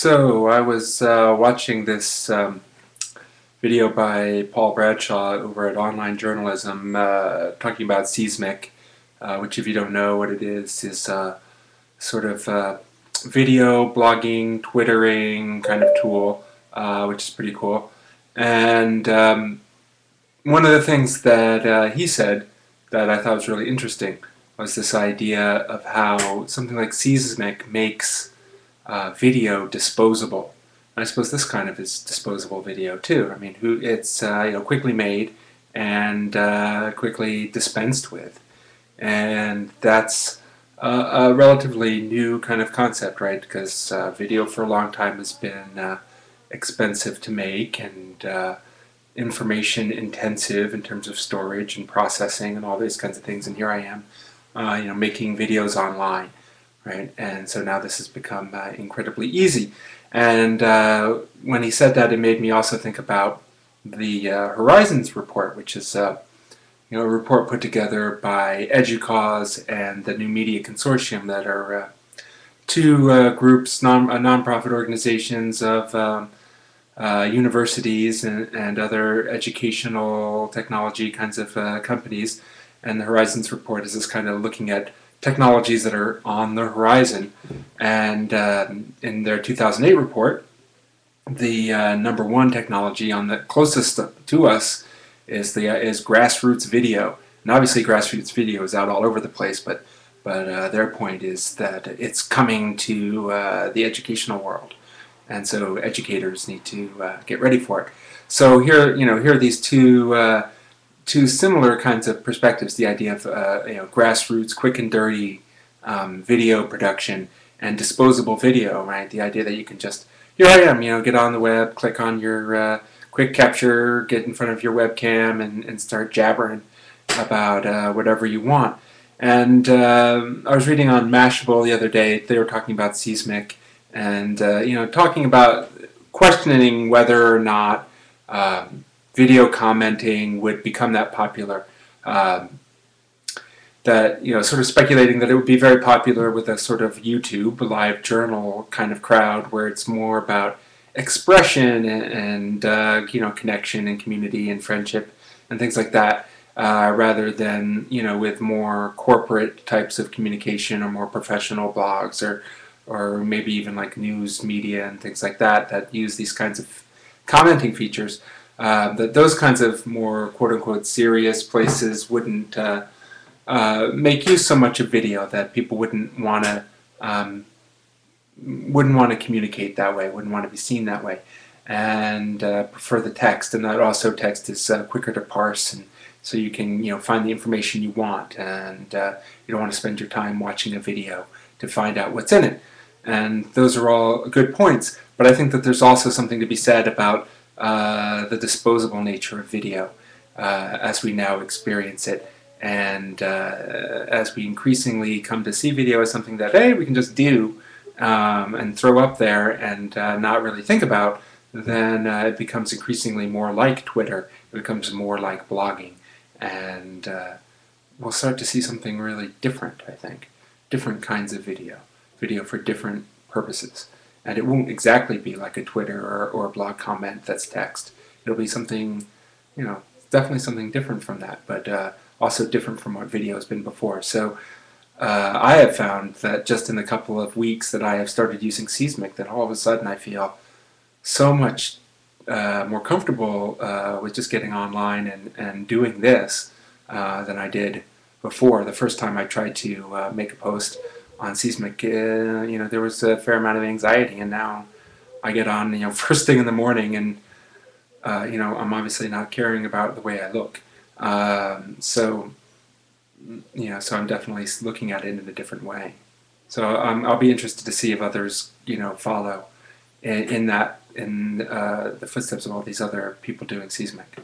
So I was uh, watching this um, video by Paul Bradshaw over at Online Journalism uh, talking about Seesmic, uh, which if you don't know what it is, is uh, sort of uh, video blogging, twittering kind of tool, uh, which is pretty cool. And um, one of the things that he said that I thought was really interesting was this idea of how something like Seesmic makes uh, video disposable. I suppose this kind of is disposable video too. I mean, who it's uh, you know quickly made and uh, quickly dispensed with, and that's a, a, relatively new kind of concept, right? Because uh, video for a long time has been uh, expensive to make and uh, information intensive in terms of storage and processing and all these kinds of things. And here I am, you know, making videos online right? And so now this has become uh, incredibly easy. And uh, when he said that, it made me also think about the uh, Horizons report, which is uh, you know a report put together by EDUCAUSE and the New Media Consortium, that are uh, two uh, groups, non nonprofit organizations of um, universities and, and other educational technology kinds of companies. And the Horizons report is this kind of looking at technologies that are on the horizon. And uh, in their 2008 report, the uh, number one technology on the closest to us is the uh, is grassroots video. And obviously, grassroots video is out all over the place, but but uh, their point is that it's coming to uh, the educational world, and so educators need to uh, get ready for it. So here, you know, here are these two two similar kinds of perspectives: the idea of uh, you know grassroots, quick and dirty um, video production and disposable video, right? The idea that you can just here I am, you know, get on the web, click on your uh, quick capture, get in front of your webcam, and, and start jabbering about uh, whatever you want. And um, I was reading on Mashable the other day; they were talking about Seesmic, and uh, you know, talking about questioning whether or not um, video commenting would become that popular. Um, that you know, sort of speculating that it would be very popular with a sort of YouTube live journal kind of crowd, where it's more about expression and, and uh, you know connection and community and friendship and things like that, uh, rather than you know with more corporate types of communication or more professional blogs or or maybe even like news media and things like that that use these kinds of commenting features uh, that those kinds of more quote unquote serious places wouldn't uh, uh, make use so much of video that people wouldn't want to um, wouldn't want to communicate that way, wouldn't want to be seen that way, and uh, prefer the text. And that also text is uh, quicker to parse, and so you can you know find the information you want, and you don't want to spend your time watching a video to find out what's in it. And those are all good points. But I think that there's also something to be said about uh, the disposable nature of video uh, as we now experience it. And uh, as we increasingly come to see video as something that, hey, we can just do um, and throw up there and uh, not really think about, then it becomes increasingly more like Twitter. It becomes more like blogging. And we'll start to see something really different, I think. Different kinds of video. Video for different purposes and it won't exactly be like a Twitter or, or a blog comment that's text. It'll be something, you know, definitely something different from that, but uh, also different from what video has been before. So uh, I have found that just in the couple of weeks that I have started using Seesmic, that all of a sudden I feel so much uh, more comfortable uh, with just getting online and, and doing this uh, than I did before. The first time I tried to uh, make a post on Seesmic, uh, you know, there was a fair amount of anxiety, and now I get on, you know, first thing in the morning, and uh, you know, I'm obviously not caring about the way I look. Um, so, you know, so I'm definitely looking at it in a different way. So um, I'll be interested to see if others, you know, follow in, in that in uh, the footsteps of all these other people doing Seesmic.